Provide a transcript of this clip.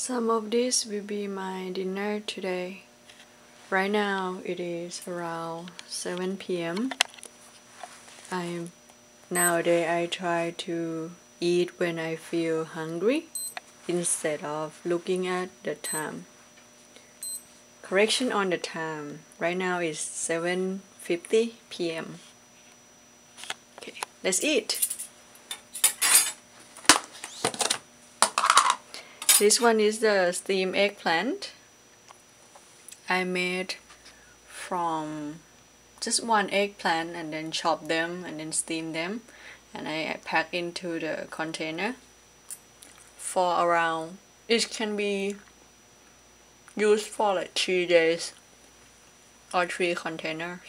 Some of this will be my dinner today. Right now it is around 7 p.m. I nowadays I try to eat when I feel hungry instead of looking at the time. Correction on the time. Right now is 7:50 p.m. Okay, let's eat. This one is the steamed eggplant. I made from just one eggplant and then chop them and then steam them and I pack into the container for around it can be used for like three days or three containers